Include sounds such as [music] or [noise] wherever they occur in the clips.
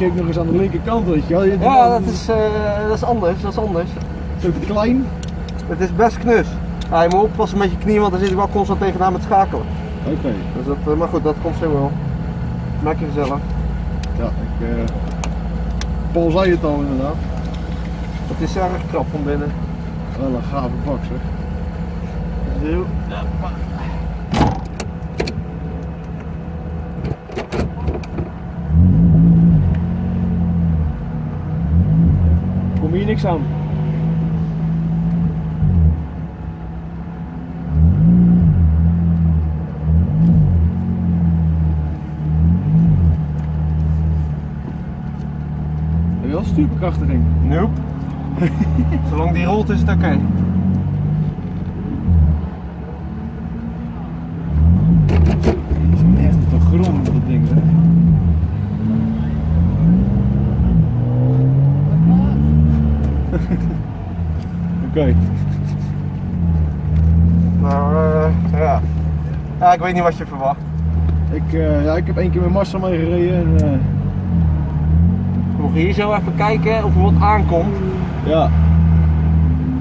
steekt nog eens aan de linkerkant, weet je wel. Je- Ja, dat is, eh, dat is anders, dat is anders. Zo klein. Het is best knus. Ja, je moet oppassen met je knieën, want dan zit ik wel constant tegenaan met schakelen. Oké. Dus dat, eh, maar goed, dat komt zo wel. Maak je gezellig. Ja, ik... eh Paul zei het al inderdaad. Het is erg krap van binnen. Wel een gave bak zeg. Zo. Kom hier niks aan. Heb je wel stuurbekrachtiging? Nope. [laughs] Zolang die rolt is het oké is echt op de grond dat ding zeg. Oké. Nou, eh, ja. Ja, ik weet niet wat je verwacht. Ik, eh, ja, ik heb één keer met Marcel mee gereden en We mogen hier zo even kijken of er wat aankomt. ja.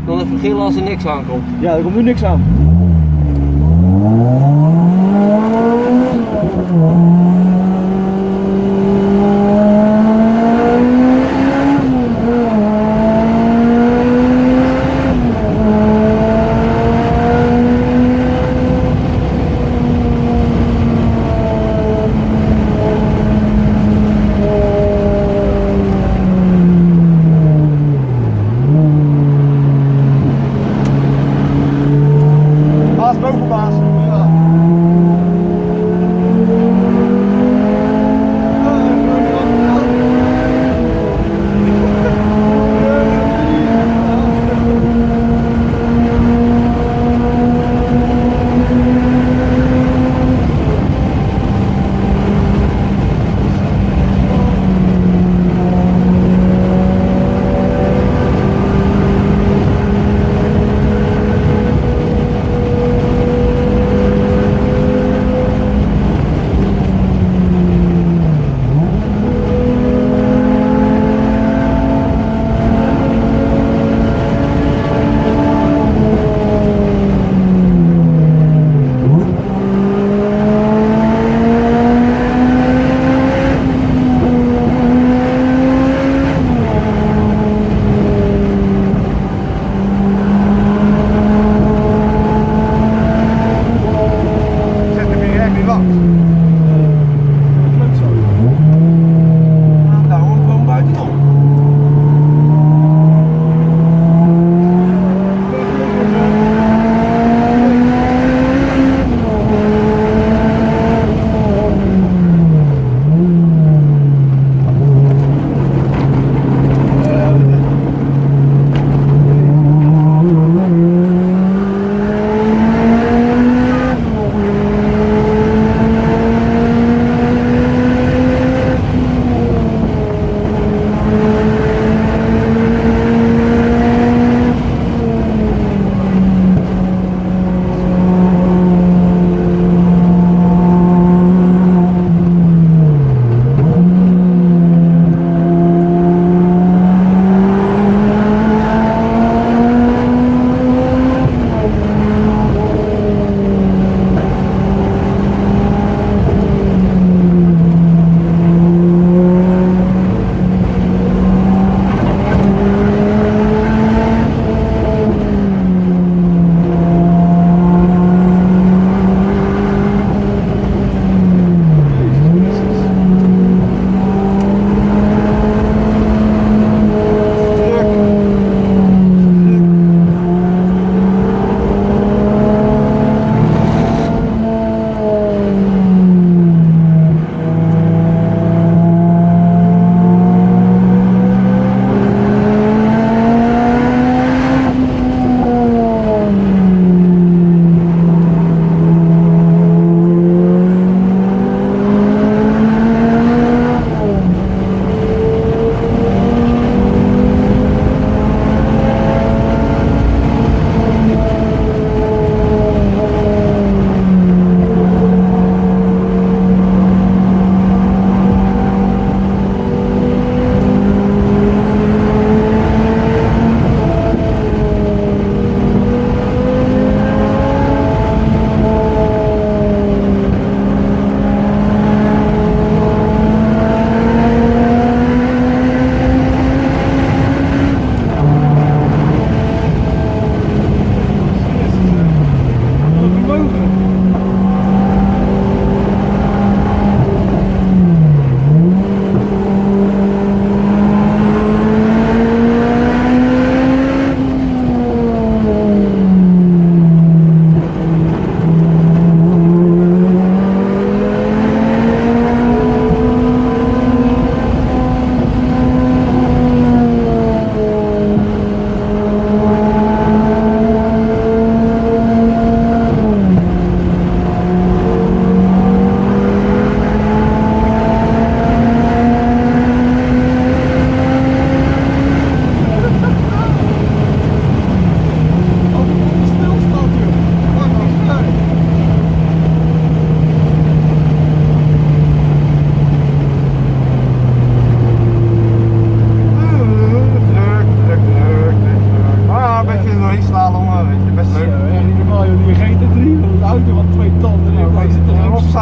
Dan even gillen als er niks aankomt. ja, er komt nu niks aan.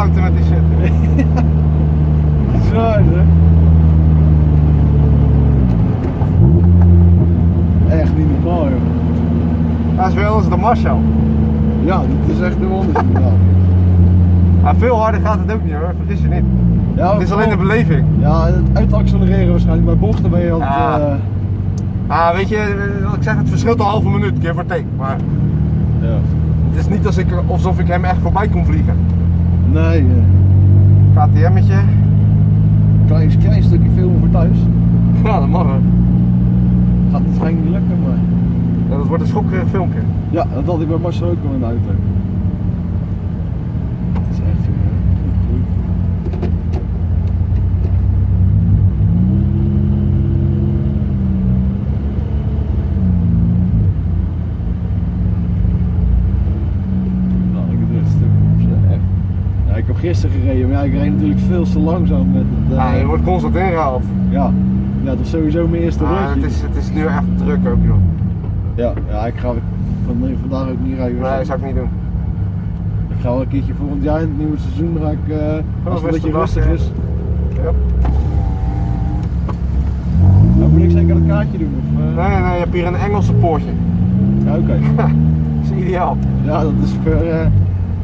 Met die shit. [laughs] bizar, hè? Echt niet normaal, joh. Dat is wel eens de Marshall. Ja, dit is echt een wonder. Maar veel harder gaat het ook niet hoor, vergis je niet. Ja, Het is alleen de beleving. Ja, het uitaccelereren waarschijnlijk. Bij bochten ben je altijd... Ja. eh, Ah, weet je, eh, wat ik zeg, het verschilt een halve minuut, keer voor take. Maar ja. het is niet als ik, alsof ik hem echt voorbij kon vliegen. Nee, eh, KTM'tje, klein, klein stukje filmen voor thuis. ja dat mag hoor. Gaat het waarschijnlijk niet lukken, maar... Ja, dat wordt een schokkerig filmpje. Ja, dat had ik bij Marcel ook al in de auto. Het is echt zo, hè. Nou, ik heb er een stuk op z'n- echt. Ja, ik heb gisteren gereden, maar ja, ik reed natuurlijk veel te langzaam met het. Ja, eh, je wordt constant ingehaald. ja. ja, dat is sowieso mijn eerste Ah, rondje. het, is, het is nu echt druk ook joh. Ja, ja, ik ga van, vandaag ook niet rijden. Nee, dat zou ik niet doen. Ik ga wel een keertje volgend jaar in het nieuwe seizoen ga ik, eh, als het een beetje rustig rustig af, is. Ja. Nou, moet ik zeker dat kaartje doen? Of, eh? Nee, nee, je hebt hier een Engelse poortje. Ja, oké. [laughs] Dat is ideaal. Ja, dat is eh,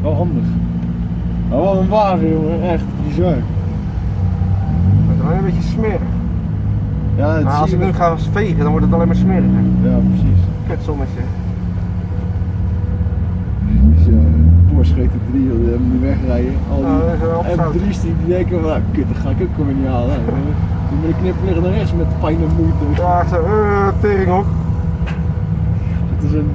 wel handig. Maar wat een wagen, jongen. Echt bizar. Het is alleen een beetje smerig. Ja, het Maar als ik je nu ga vegen, dan wordt het alleen maar smeriger. Ja, precies. Kut zonnetje. Bizar. Porsche GT3, joh, die hebben niet wegrijden. Al Nou, dat is wel die opzout. M3's die denken van, nou, kut, dat ga ik ook weer niet halen. [laughs] Die met de knip liggen naar rechts met pijn en moeite. Ja, eh, teringhok. Het is een...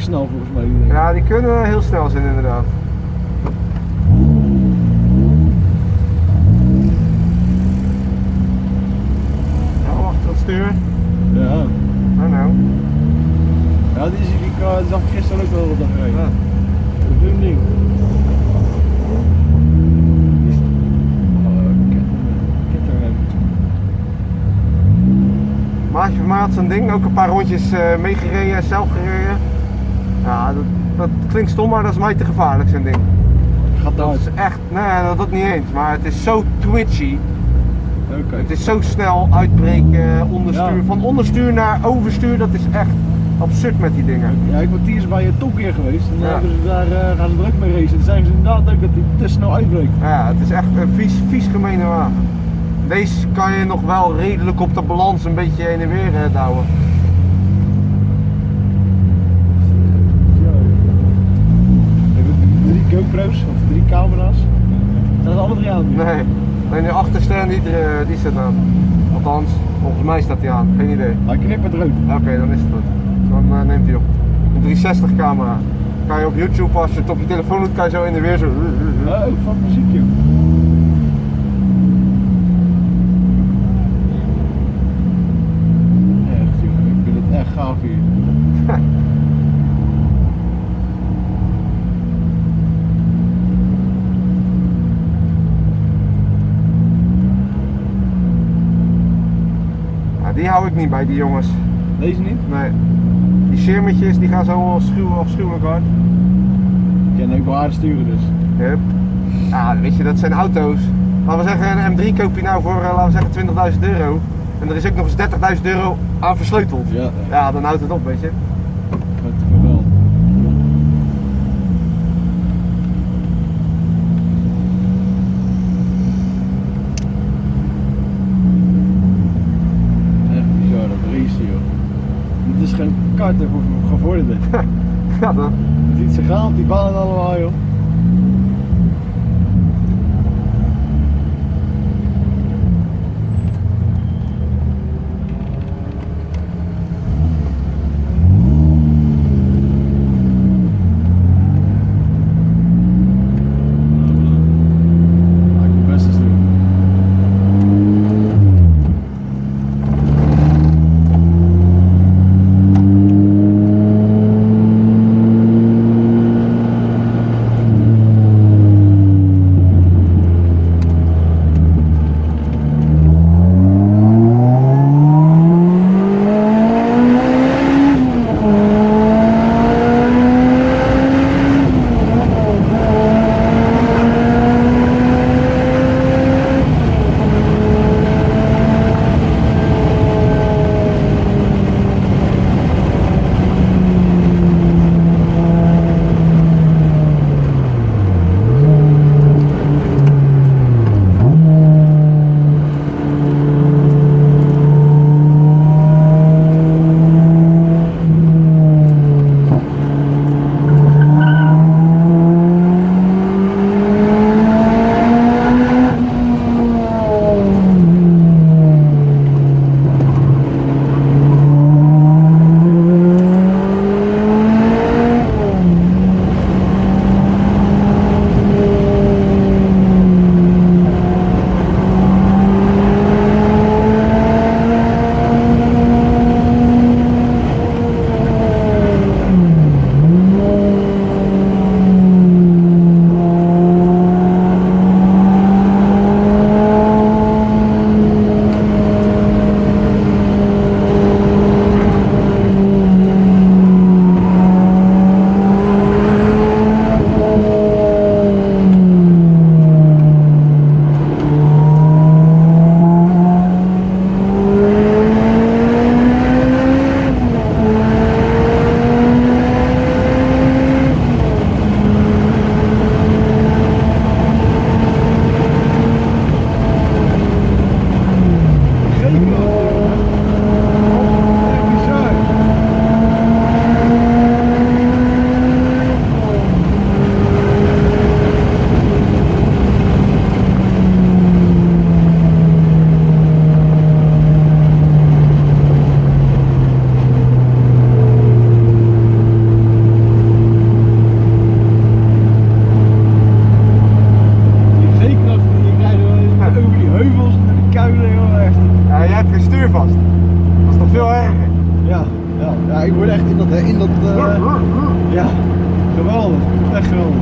snel volgens mij. die dingen. Ja, die kunnen heel snel zijn inderdaad. Ja, wacht, dat stuur. Ja. Nou, nou. Ja, die, die, die, die zag ik gisteren ook wel op dag rijden. Ja. Dat is een ding. Oh, ketter- ketterrem. Maatje van had zo'n ding, ook een paar rondjes eh, meegereden, zelf gereden. Ja, dat, dat klinkt stom, maar dat is mij te gevaarlijk, zo'n ding. Gaat Dat uit. is echt, nee, dat, dat niet eens, maar het is zo twitchy. Oké. Het is zo snel uitbreken, onderstuur. Ja. Van onderstuur naar overstuur, dat is echt absurd met die dingen. Ja, ik ben tiers bij een topkeer geweest en dan Ja. hebben ze daar, eh, gaan ze druk mee racen. Dan zijn ze inderdaad ook dat hij te snel uitbreekt. Ja, het is echt een vies, vies gemene wagen. Deze kan je nog wel redelijk op de balans een beetje heen en weer eh, douwen. Ja. We hebben GoPro's of drie camera's. Zijn er alle drie aan? Nee, nee, de achterste en die, eh, die zit aan. Althans, volgens mij staat hij aan, geen idee. Hij knippert rood. Oké, dan is het goed. Dan eh, neemt hij op. Een 360 camera. Kan je op YouTube, als je het op je telefoon doet, kan je zo in de weer zo. Oh, van muziek joh. Echt jongen, ik vind het echt gaaf hier. Ja, die hou ik niet bij, die jongens. Deze niet? Nee. Die schermetjes die gaan zo afschuwelijk, afschuwelijk hard. Ik ken ook wel aardig sturen dus. Hup. Ja, weet je, dat zijn auto's. Laten we zeggen, een M3 koop je nou voor, eh, laten we zeggen, 20.000 euro. En er is ook nog eens 30.000 euro aan versleuteld. Ja, Ja, dan houdt het op, weet je. met te veel geld. Echt bizar, dat race joh. Dit is geen karten voor gevorderden. [laughs] Ja, dan. Je ziet ze gaan op die banen allemaal joh. vast. Dat is nog veel erger. Ja, ja, ja ik word echt in dat... In dat eh, ja, geweldig. Echt geweldig.